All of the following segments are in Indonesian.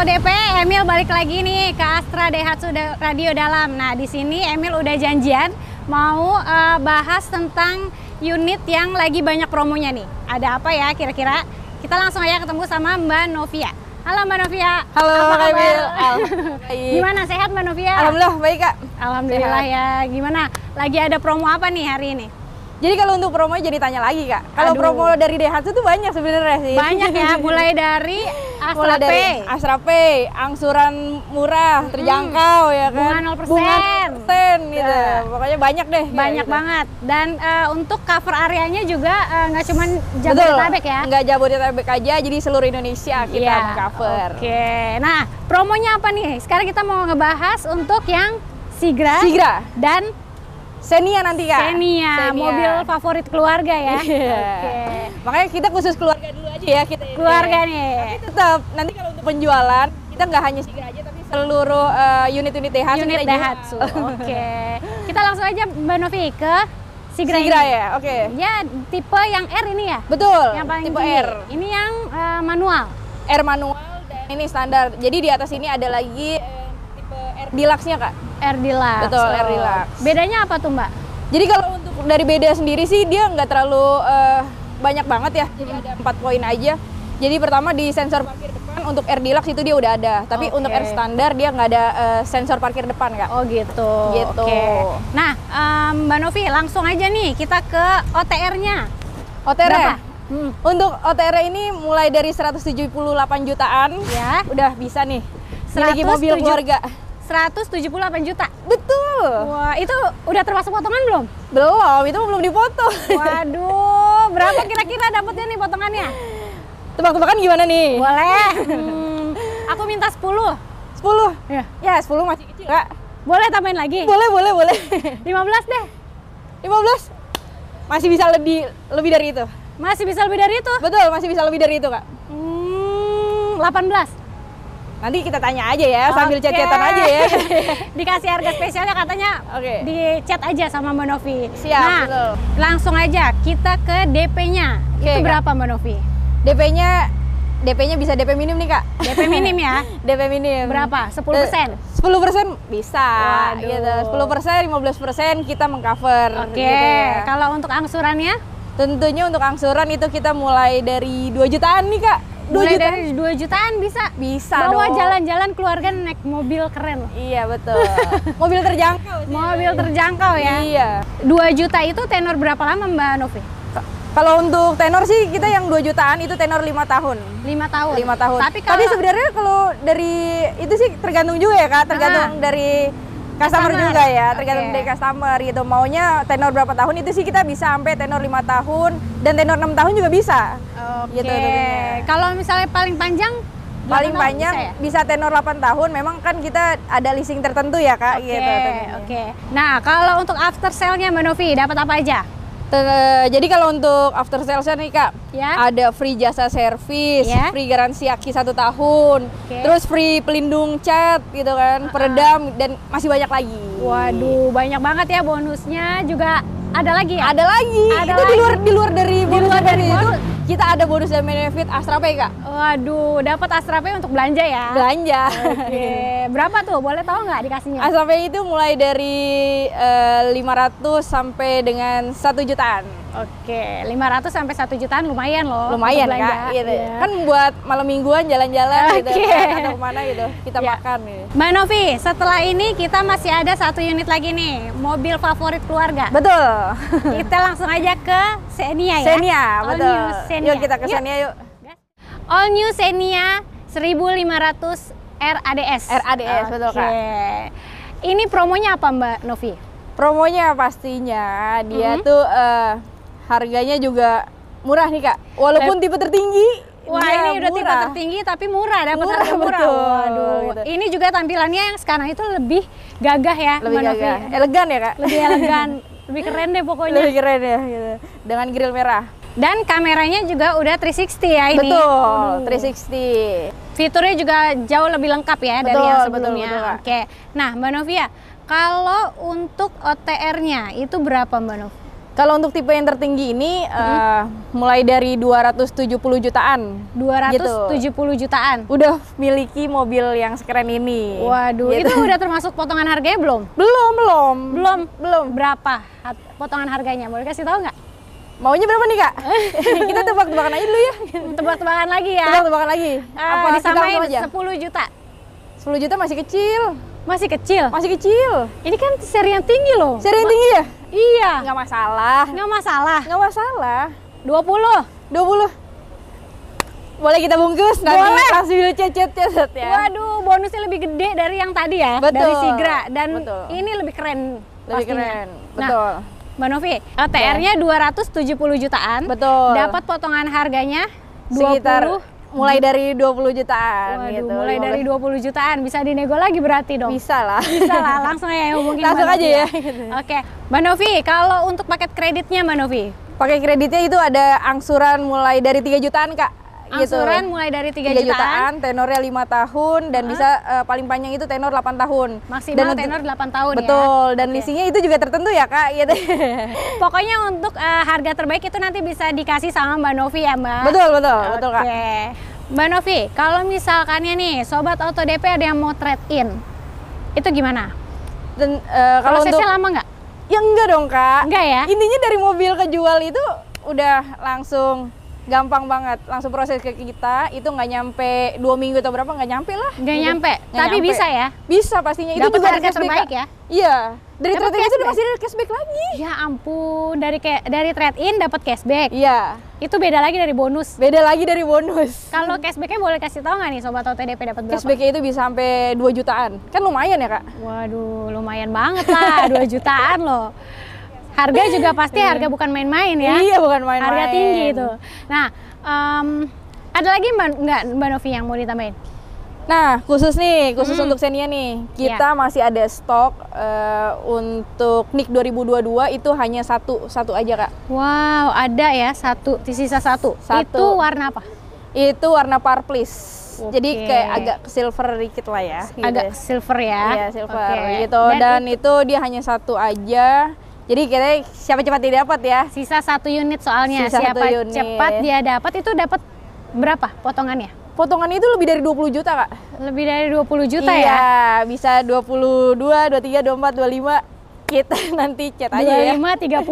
DP, Emil balik lagi nih ke Astra Daihatsu Da- Radio Dalam. Nah, di sini Emil udah janjian mau eh, bahas tentang unit yang lagi banyak promonya nih. Ada apa ya kira-kira? Kita langsung aja ketemu sama Mbak Novia. Halo Mbak Novia. Halo, Apa kabar? Emil. Baik. Gimana sehat Mbak Novia? Alhamdulillah baik kak. Alhamdulillah Sehat. ya. Gimana? Lagi ada promo apa nih hari ini? Jadi kalau untuk promo jadi tanya lagi kak. Kalau promo dari Daihatsu tuh banyak sebenarnya sih. Banyak ya, mulai dari Pay. Astra Pay, angsuran murah, terjangkau ya kan. Bunga 0%. Bunga 0% gitu. Ya. Pokoknya banyak deh. Banyak gitu. banget. Dan eh, untuk cover areanya juga eh, nggak cuma Betul. Jabodetabek ya. Enggak Jabodetabek aja, jadi seluruh Indonesia kita Iya, cover. Oke. Nah, promonya apa nih? Sekarang kita mau ngebahas untuk yang Sigra, Sigra, dan Xenia nanti kak. Xenia, mobil favorit keluarga ya. Iya. Oke. Makanya kita khusus keluarga dulu aja ya kita. ini. Keluarga nih. Tapi tetap nanti kalau untuk penjualan kita nggak hanya Sigra aja tapi seluruh eh, unit-unit Daihatsu Unit. Daihatsu. Oke. Kita langsung aja Mbak Novi ke Sigra, Sigra ini. ya, oke. Ya, tipe yang R ini ya. Betul. Yang paling tipe tinggi. R. Ini yang eh, manual. R manual dan ini standar. Jadi di atas ini ada lagi eh, tipe R deluxe-nya kak. R Deluxe. Betul, Oh. Deluxe. Bedanya apa tuh, Mbak? Jadi kalau untuk dari beda sendiri sih dia nggak terlalu eh, banyak banget ya. Jadi ada empat poin aja. Jadi pertama di sensor parkir depan untuk R deluxe itu dia udah ada. Tapi Oke. untuk R standar dia nggak ada eh, sensor parkir depan kak. Oh gitu. Gitu. Oke. Nah, em, Mbak Novi langsung aja nih kita ke OTR-nya. OTR Berapa? ya? Untuk OTR ini mulai dari 178 jutaan. Ya. Udah bisa nih. Miliki mobil 107 keluarga. 178 juta. Betul. Wah, itu udah termasuk potongan belum? Belum, itu belum dipoto. Waduh, berapa kira-kira dapetnya nih potongannya? Tebak-tebakan gimana nih? Boleh. Hmm, aku minta 10. 10. Ya. Ya, 10 masih kecil, Kak. Boleh tambahin lagi? Boleh, boleh, boleh. 15 deh. 15. Masih bisa lebih lebih dari itu. Masih bisa lebih dari itu? Betul, masih bisa lebih dari itu, Kak. Hmm, 18. Nanti kita tanya aja ya, sambil Oke. chat-chatan aja ya. Dikasih harga spesialnya katanya Oke. di chat aja sama Mbak Novi. Siap, Nah, betul. langsung aja kita ke DP-nya. Oke, Itu berapa Mbak Novi? DP-nya DP-nya bisa DP minim nih, Kak. DP minim ya. DP minim. Berapa? 10%? Eh, 10% bisa Waduh. gitu. 10%, 15% kita mengcover Oke, gitu ya. kalau untuk angsurannya Tentunya untuk angsuran itu kita mulai dari 2 jutaan nih, Kak. 2 mulai jutaan. dari 2 jutaan bisa. Bisa Bawa jalan-jalan keluarga naik mobil keren loh. Iya, betul. Mobil terjangkau sih. Mobil terjangkau ya. Iya. 2 juta itu tenor berapa lama Mbak Novi? Kalau untuk tenor sih kita yang 2 jutaan itu tenor 5 tahun. 5 tahun. 5 tahun. Tapi kalau sebenarnya kalau dari itu sih tergantung juga ya, Kak. Tergantung dari customer, juga ya, tergantung Oke. dari customer gitu. Maunya tenor berapa tahun itu sih kita bisa sampai tenor 5 tahun dan tenor 6 tahun juga bisa. Oke. Gitu tentunya. Kalau misalnya paling panjang Paling 8 tahun panjang bisa ya? bisa, tenor 8 tahun. Memang kan kita ada leasing tertentu ya, Kak, Oke, gitu. oke. Nah, kalau untuk after sale-nya Mbak Novi dapat apa aja? Jadi kalau untuk after sales nih kak, Ya. ada free jasa servis, Ya. free garansi aki satu tahun, Oke. terus free pelindung cat gitu kan, peredam dan masih banyak lagi. Waduh, banyak banget ya bonusnya juga ada lagi ya? Ada lagi. Ada itu di lagi. luar di luar dari bonus luar dari itu bonus. Kita ada bonus dan benefit Astra Pay kak. Waduh, dapat Astra Pay untuk belanja ya? Belanja. Oke, berapa tuh? Boleh tahu nggak dikasihnya? Astra Pay itu mulai dari eh, 500 sampai dengan 1 jutaan. Oke, 500 sampai 1 jutaan lumayan loh. Lumayan belanja. kak, gitu. Iya. kan buat malam mingguan jalan-jalan gitu Oke. kan, atau ke mana gitu kita Ya. makan gitu. Mbak Novi, setelah ini kita masih ada satu unit lagi nih, mobil favorit keluarga. Betul. Kita langsung aja ke Xenia ya. Xenia, All betul. new Xenia. Yuk kita ke Xenia yuk. All new Xenia 1500 RADS. RADS, betul, Kak. Ini promonya apa Mbak Novi? Promonya pastinya dia Mhm. tuh eh, harganya juga murah nih kak. Walaupun tipe tertinggi. Wah dia ini udah tipe murah. tertinggi tapi murah, dapat Murah, harga murah. betul, Waduh. gitu. Ini juga tampilannya yang sekarang itu lebih gagah ya, Lebih Mbak Novi. gagah. Elegan ya kak. Lebih elegan, lebih keren deh pokoknya. Lebih keren ya gitu. Dengan grill merah. Dan kameranya juga udah 360 ya ini. Betul. Waduh. 360. Fiturnya juga jauh lebih lengkap ya dari Betul, yang betul, sebelumnya. betul. Oke. Nah, Mbak Novia, kalau untuk OTR-nya itu berapa Mbak Nov? Kalau untuk tipe yang tertinggi ini eh, mulai dari 270 jutaan. 270 jutaan. Udah miliki mobil yang sekeren ini. Waduh, Gitu. itu udah termasuk potongan harganya belum? belum, belum. Belum. Belum. Berapa potongan harganya? Boleh kasih tahu nggak? Maunya berapa nih, Kak? Kita tebak-tebakan aja dulu ya. Tebak-tebakan lagi ya. Tebak-tebakan lagi. Ah, Apa disamain aja? 10 juta. 10 juta masih kecil. Masih kecil. Masih kecil. Ini kan seri yang tinggi loh. Seri yang tinggi ya? Iya. Nggak masalah. Nggak masalah. Nggak masalah. 20. 20. Boleh kita bungkus? Nanti Boleh. langsung dulu cecet-cecet ya. Waduh, bonusnya lebih gede dari yang tadi ya, Betul. dari Sigra dan Betul. ini lebih keren. Lebih pastinya. keren. Nah, Betul. Mbak Novi, LTR-nya 270 jutaan. Betul. Dapat potongan harganya 20 Sekitar mulai dari 20 jutaan Waduh, gitu. mulai dari 20 jutaan bisa dinego lagi berarti dong. bisa lah. Bisa lah, langsung ya hubungin Langsung aja ya. Oke, Mbak Novi, kalau untuk paket kreditnya Mbak Novi, Pakai kreditnya itu ada angsuran mulai dari 3 jutaan, Kak. Gitu. angsuran mulai dari 3, 3 jutaan, jutaan, tenornya 5 tahun dan bisa eh, paling panjang itu tenor 8 tahun. maksimal Dan untuk- tenor 8 tahun ya. Betul, dan leasingnya itu juga tertentu ya, Kak, gitu. Pokoknya untuk eh, harga terbaik itu nanti bisa dikasih sama Mbak Novi ya Mbak. betul, betul, betul, Kak. Oke. Mbak Novi, kalau misalkannya nih sobat auto DP ada yang mau trade in, itu gimana? Dan eh, kalau untuk Prosesnya lama nggak? Ya enggak dong, Kak. Enggak ya? Intinya dari mobil kejual itu udah langsung gampang banget langsung proses ke kita itu nggak nyampe dua minggu atau berapa nggak nyampe lah Nggak Gitu. nyampe, Nggak tapi nyampe. bisa ya? bisa pastinya itu Dapat juga harga terbaik ya? iya dari Dapat trade in itu masih ada cashback lagi Ya ampun, dari kayak dari trade in dapat cashback. iya Itu beda lagi dari bonus. beda lagi dari bonus Kalau cashbacknya boleh kasih tahu nggak nih sobat auto DP dapat berapa? cashbacknya itu bisa sampai 2 jutaan kan lumayan ya kak Waduh, lumayan banget lah, 2 jutaan loh. Harga juga pasti harga bukan main-main ya. iya bukan main-main Harga tinggi itu. Nah, em, ada lagi mbak nggak mbak Novi yang mau ditambahin? Nah, khusus nih, khusus Hmm. untuk Xenia nih, kita masih ada stok eh, untuk NIK 2022 itu hanya satu, satu aja kak. Wow, ada ya satu, sisa satu. Satu. Itu warna apa? Itu warna purplish. Oke. Jadi kayak agak silver dikit lah ya. gitu Agak ya. silver ya. Iya, silver Oke. gitu. Dan, itu dia hanya satu aja. Jadi kita siapa cepat dia dapat ya. sisa satu unit soalnya. Sisa Siapa satu unit. cepat dia dapat itu dapat berapa potongannya? Potongan itu lebih dari 20 juta, Kak. Lebih dari 20 juta iya, ya? bisa 22, 23, 24, 25. Kita nanti chat aja ya. 25, 30.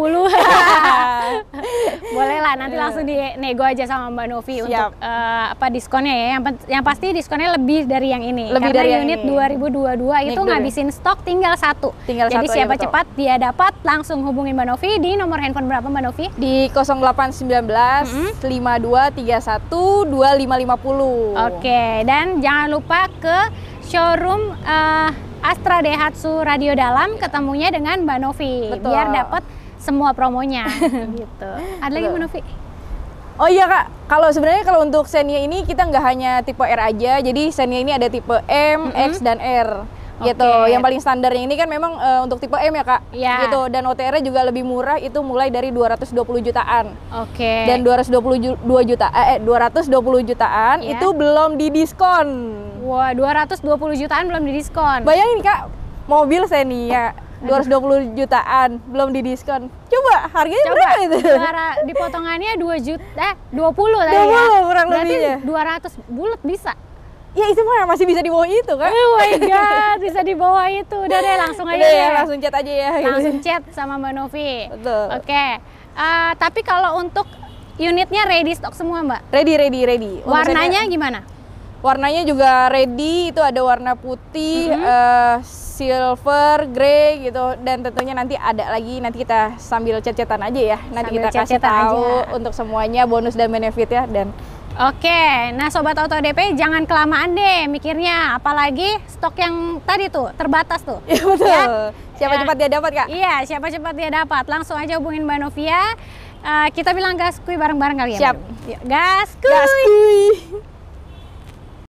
Boleh lah, nanti langsung di nego aja sama Mbak Novi Siap. untuk eh, apa diskonnya ya. Yang, yang pasti diskonnya lebih dari yang ini. Lebih Karena dari yang unit ini. 2022 itu Nik ngabisin stok tinggal satu. Tinggal Jadi satu siapa betul. cepat dia dapat langsung hubungin Mbak Novi di nomor handphone berapa Mbak Novi? Di 0819 5231 2550. Oke, dan jangan lupa ke showroom eh, Astra Daihatsu Radio Dalam ketemunya dengan Mbak Novi Betul. biar dapat semua promonya gitu. Ada lagi. Mbak Novi? Oh iya kak, kalau sebenarnya kalau untuk Xenia ini kita nggak hanya tipe R aja, jadi Xenia ini ada tipe M, X dan R gitu. Oke. Yang paling standarnya ini kan memang eh, untuk tipe M ya kak, Iya. gitu. Dan OTR-nya juga lebih murah, itu mulai dari 220 jutaan. Oke. Dan 222 juta, eh eh, 220 jutaan Iya. itu belum didiskon. Wah, 220 jutaan belum didiskon. Bayangin kak, mobil Xenia 220 jutaan belum didiskon. Coba harganya Coba berapa itu? suara di potongannya 2 juta eh 20 tadi ya. 20 kurang Berarti lebihnya. 200 bulat bisa. Ya itu mah masih bisa di bawah itu kan? Oh my god, bisa di bawah itu. Udah deh langsung aja Udah ya, langsung chat aja ya. Langsung chat sama Mbak Novi. Betul. Oke. Eh, tapi kalau untuk unitnya ready stock semua, Mbak. Ready, ready, ready. Untuk Warnanya gimana? warnanya juga ready. Itu ada warna putih, Mm-hmm. eh, silver, grey gitu. Dan tentunya nanti ada lagi. Nanti kita sambil chat-chatan aja ya. Nanti Sambil kita kasih tahu aja. untuk semuanya bonus dan benefit ya. Dan Oke, nah Sobat Auto DP jangan kelamaan deh mikirnya, apalagi stok yang tadi tuh terbatas tuh. ya betul. Ya. Siapa Ya. cepat dia dapat kak? Iya, siapa cepat dia dapat. Langsung aja hubungin Mbak Novia. Eh, kita bilang gaskui bareng-bareng kali ya. Siap. Mbak? Yuk, Gaskui. Gaskui.